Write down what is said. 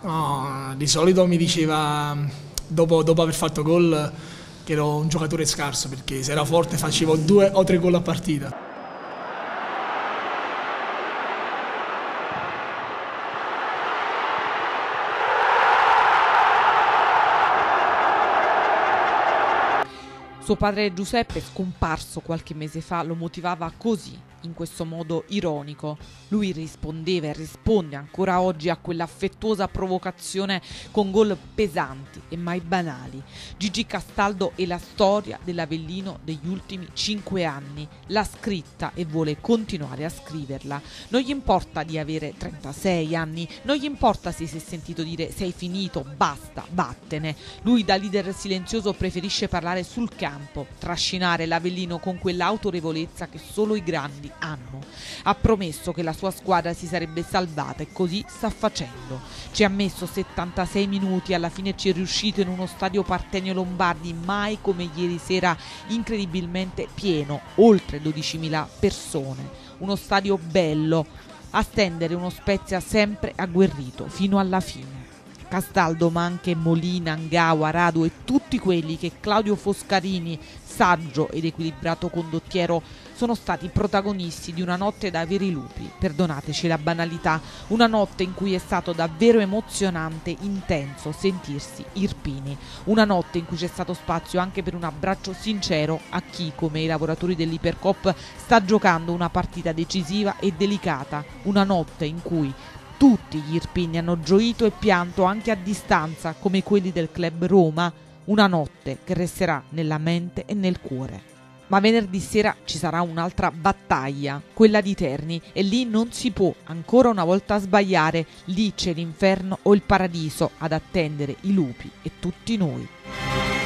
No, di solito mi diceva dopo, dopo aver fatto gol che ero un giocatore scarso perché se era forte facevo due o tre gol a partita. Suo padre Giuseppe, scomparso qualche mese fa, lo motivava così in questo modo ironico. Lui rispondeva e risponde ancora oggi a quell'affettuosa provocazione con gol pesanti e mai banali. Gigi Castaldo è la storia dell'Avellino degli ultimi cinque anni, l'ha scritta e vuole continuare a scriverla. Non gli importa di avere 36 anni, non gli importa se si è sentito dire sei finito, basta, vattene. Lui da leader silenzioso preferisce parlare sul campo, trascinare l'Avellino con quell'autorevolezza che solo i grandi hanno. Ha promesso che la sua squadra si sarebbe salvata e così sta facendo. Ci ha messo 76 minuti, alla fine ci è riuscito in uno stadio Partenio Lombardi mai come ieri sera incredibilmente pieno, oltre 12.000 persone. Uno stadio bello, a stendere uno Spezia sempre agguerrito fino alla fine. Castaldo, ma anche Molina, Angawa, Radu e tutti quelli che Claudio Foscarini, saggio ed equilibrato condottiero, sono stati protagonisti di una notte da veri lupi, perdonateci la banalità, una notte in cui è stato davvero emozionante, intenso sentirsi irpini, una notte in cui c'è stato spazio anche per un abbraccio sincero a chi, come i lavoratori dell'Ipercop, sta giocando una partita decisiva e delicata, una notte in cui tutti gli irpini hanno gioito e pianto anche a distanza come quelli del club Roma, una notte che resterà nella mente e nel cuore. Ma venerdì sera ci sarà un'altra battaglia, quella di Terni, e lì non si può ancora una volta sbagliare, lì c'è l'inferno o il paradiso ad attendere i lupi e tutti noi.